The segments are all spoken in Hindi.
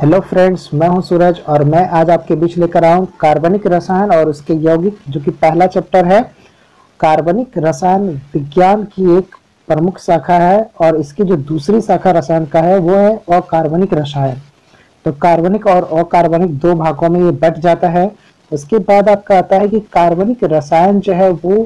हेलो फ्रेंड्स मैं हूँ सूरज और मैं आज आपके बीच लेकर आया हूँ कार्बनिक रसायन और उसके यौगिक, जो कि पहला चैप्टर है। कार्बनिक रसायन विज्ञान की एक प्रमुख शाखा है और इसकी जो दूसरी शाखा रसायन का है, वो है अकार्बनिक रसायन। तो कार्बनिक और अकार्बनिक दो भागों में ये बट जाता है। उसके बाद आपका आता है कि कार्बनिक रसायन जो है वो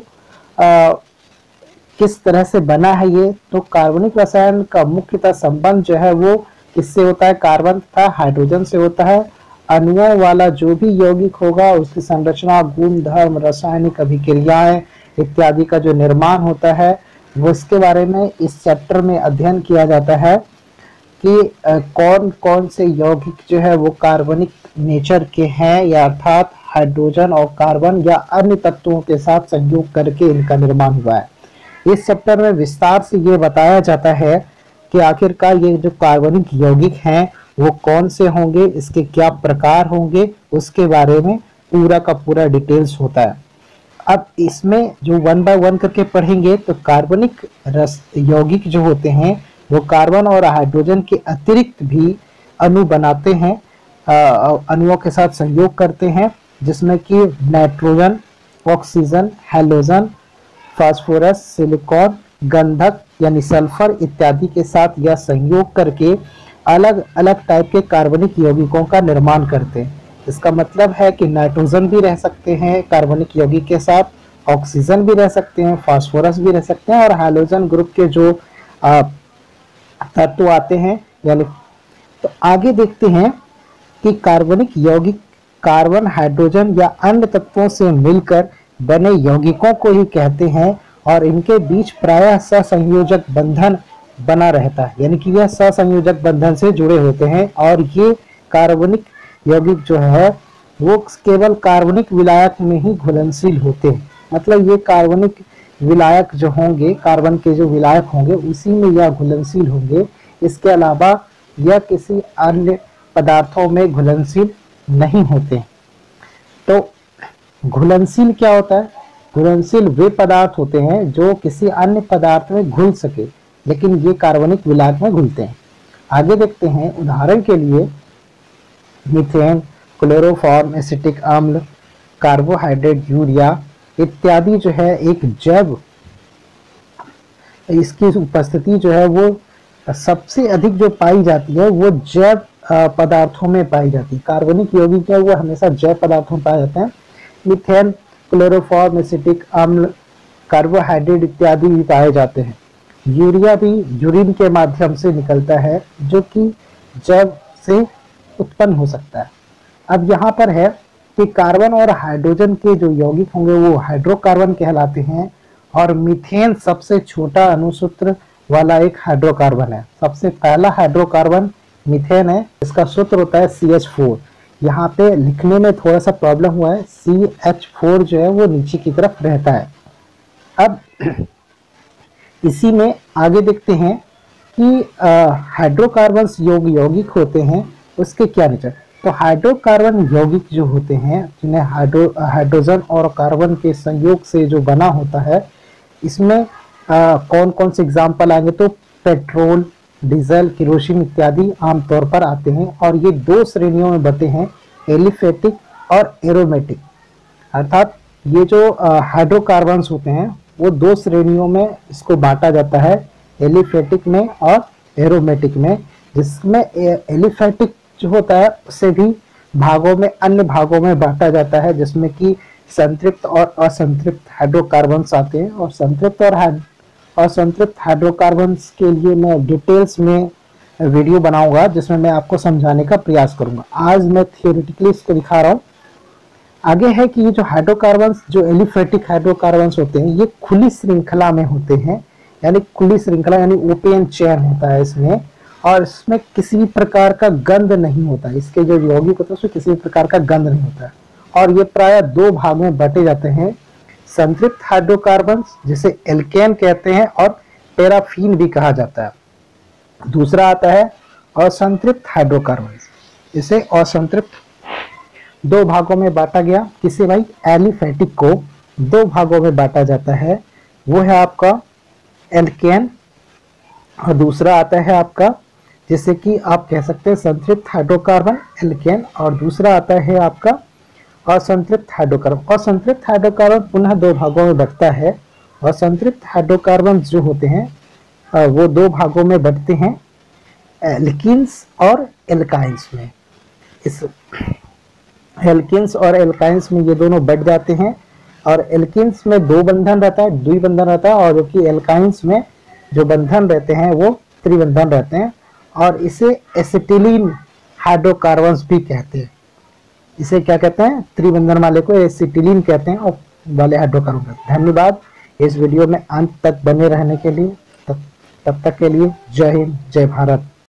किस तरह से बना है ये? तो कार्बनिक रसायन का मुख्यतः संबंध जो है वो किससे होता है? कार्बन तथा हाइड्रोजन से होता है। अणुओं वाला जो भी यौगिक होगा, उसकी संरचना, गुण, धर्म, रासायनिक अभिक्रियाएँ इत्यादि का जो निर्माण होता है वो इसके बारे में इस चैप्टर में अध्ययन किया जाता है कि कौन कौन से यौगिक जो है वो कार्बनिक नेचर के हैं या अर्थात हाइड्रोजन और कार्बन या अन्य तत्वों के साथ संयोग करके इनका निर्माण हुआ है। इस चैप्टर में विस्तार से ये बताया जाता है कि आखिरकार ये जो कार्बनिक यौगिक हैं, वो कौन से होंगे, इसके क्या प्रकार होंगे, उसके बारे में पूरा का पूरा डिटेल्स होता है। अब इसमें जो वन बाय वन करके पढ़ेंगे तो कार्बनिक रस, यौगिक जो होते हैं, वो कार्बन और हाइड्रोजन के अतिरिक्त भी अणु बनाते हैं अणुओं के साथ सहयोग करते हैं, जिसमें कि nitrogen oxygen halogen phosphorus, silicon, गंधक यानी सल्फ़र इत्यादि के साथ यह संयोग करके अलग अलग टाइप के कार्बनिक यौगिकों का निर्माण करते हैं। इसका मतलब है कि नाइट्रोजन भी रह सकते हैं कार्बनिक यौगिक के साथ ऑक्सीजन भी रह सकते हैं फास्फोरस भी रह सकते हैं और हाइड्रोजन ग्रुप के जो तत्व आते हैं, यानी तो आगे देखते हैं कि कार्बनिक यौगिक कार्बन हाइड्रोजन या अन्य तत्वों से मिलकर बने यौगिकों को ही कहते हैं और इनके बीच प्रायः ससंयोजक बंधन बना रहता है। यानी कि यह ससंयोजक बंधन से जुड़े होते हैं और ये कार्बनिक यौगिक जो है, वो केवल कार्बनिक विलायक में ही घुलनशील होते हैं। मतलब ये कार्बनिक विलायक जो होंगे, कार्बन के जो विलायक होंगे, उसी में यह घुलनशील होंगे। इसके अलावा यह किसी अन्य पदार्थों में घुलनशील नहीं होते। घुलनशील क्या होता है? घुलनशील वे पदार्थ होते हैं जो किसी अन्य पदार्थ में घुल सके, लेकिन ये कार्बनिक विलायक में घुलते हैं। आगे देखते हैं, उदाहरण के लिए मिथेन, क्लोरोफॉर्म, एसिटिक अम्ल, कार्बोहाइड्रेट, यूरिया इत्यादि जो है, एक जैव इसकी उपस्थिति जो है, वो सबसे अधिक जो पाई जाती है, वो जैव पदार्थों में पाई जाती है। कार्बनिक यौगिक जो है वो हमेशा जैव पदार्थों में पाए जाते हैं। मिथेन क्लोरोफॉर्म एसिटिक अम्ल, कार्बोहाइड्रेट इत्यादि भी पाए जाते हैं। यूरिया भी यूरिन के माध्यम से निकलता है, जो कि जब से उत्पन्न हो सकता है। अब यहाँ पर है कि कार्बन और हाइड्रोजन के जो यौगिक होंगे, वो हाइड्रोकार्बन कहलाते हैं और मीथेन सबसे छोटा अनुसूत्र वाला एक हाइड्रोकार्बन है। सबसे पहला हाइड्रोकार्बन मीथेन है इसका सूत्र होता है सी एच फोर यहाँ पे लिखने में थोड़ा सा प्रॉब्लम हुआ है। सी एच फोर जो है वो नीचे की तरफ़ रहता है। अब इसी में आगे देखते हैं कि हाइड्रोकार्बन योग यौगिक होते हैं उसके क्या नेचर तो हाइड्रोकार्बन यौगिक जो होते हैं जिन्हें हाइड्रो हाइड्रोजन और कार्बन के संयोग से जो बना होता है इसमें आ, कौन कौन से एग्ज़ाम्पल आएँगे? तो पेट्रोल डीजल, किरोसिन इत्यादि आमतौर पर आते हैं और ये दो श्रेणियों में बटे हैं, एलिफेटिक और एरोमेटिक। अर्थात ये जो हाइड्रोकार्बन्स होते हैं, वो दो श्रेणियों में इसको बांटा जाता है, एलिफेटिक में और एरोमेटिक में, जिसमें एलिफेटिक जो होता है, उसे भी भागों में, अन्य भागों में बांटा जाता है, जिसमें कि संतृप्त और असंतृप्त हाइड्रोकार्बन आते हैं और संतृप्त और असंतृप्त हाइड्रोकार्बन के लिए मैं डिटेल्स में वीडियो बनाऊँगा, जिसमें मैं आपको समझाने का प्रयास करूँगा। आज मैं थियोरिटिकली इसको दिखा रहा हूँ। आगे है कि ये जो हाइड्रोकार्बन जो एलिफेटिक हाइड्रोकार्बन होते हैं, ये खुली श्रृंखला में होते हैं। यानी खुली श्रृंखला, यानी ओपन चेन होता है इसमें, और इसमें किसी भी प्रकार का गंध नहीं होता। इसके जो यौगिक होते हैं, उसमें किसी भी प्रकार का गंध नहीं होता। है और ये प्राय दो भाग में बटे जाते हैं। संतृप्त हाइड्रोकार्बन जिसे एल्केन कहते हैं, और पैराफिन भी कहा जाता है। दूसरा आता है असंतृप्त हाइड्रोकार्बन इसे असंतृप्त दो भागों में बांटा गया। किसी भाई? एलिफेटिक को दो भागों में बांटा जाता है। वो है आपका एल्केन और दूसरा आता है आपका, जैसे कि आप कह सकते हैं संतृप्त हाइड्रोकार्बन एल्केन और दूसरा आता है आपका असंतृप्त हाइड्रोकार्बन। असंतृप्त हाइड्रोकार्बन पुनः दो भागों में बढ़ता है। असंतृप्त हाइड्रोकार्बन जो होते हैं वो दो भागों में बढ़ते हैं, एल्किन्स और एल्काइंस में। इस एल्किन्स और एल्काइंस में ये दोनों बढ़ जाते हैं और एल्किन्स में दो बंधन रहता है, द्विबंधन रहता है और जो कि एल्काइंस में जो बंधन रहते हैं, वो त्रिबंधन रहते हैं और इसे एसिटिलीन हाइड्रोकार्बन्स भी कहते हैं। इसे क्या कहते हैं? त्रिबंधन वाले को एसिटिलीन कहते हैं और वाले हाइड्रोकार्बन धन्यवाद इस वीडियो में अंत तक बने रहने के लिए, तब तक के लिए जय हिंद, जय भारत।